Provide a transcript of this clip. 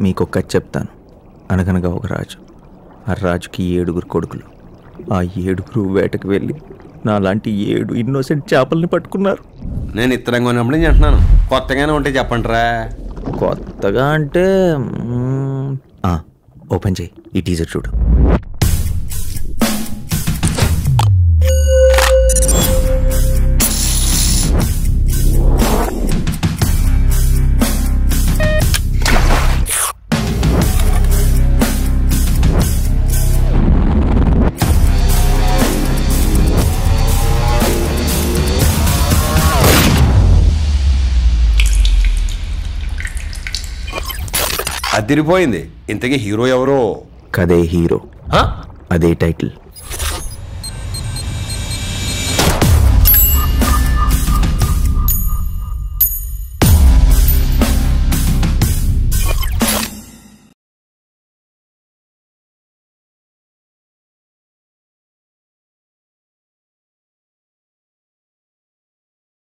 మీకు కథ చెప్తాను. అనగనగా ఒక రాజు. ఆ రాజుకి ఏడుగురు కొడుకులు. ఆ ఏడుగురు వేటకు వెళ్ళి నాలాంటి ఏడు ఇన్నోసెంట్ చేపల్ని పట్టుకున్నారు. నేను ఇత్తరంగా ఉన్నప్పుడు నేను అంటున్నాను. కొత్తగానే ఉంటే చెప్పండిరా. కొత్తగా అంటే ఓపెన్ చేయి. ఈ టీజర్ చూడు. అదిరిపోయింది. ఇంతకీ హీరో ఎవరో? కదే హీరో? అదే టైటిల్.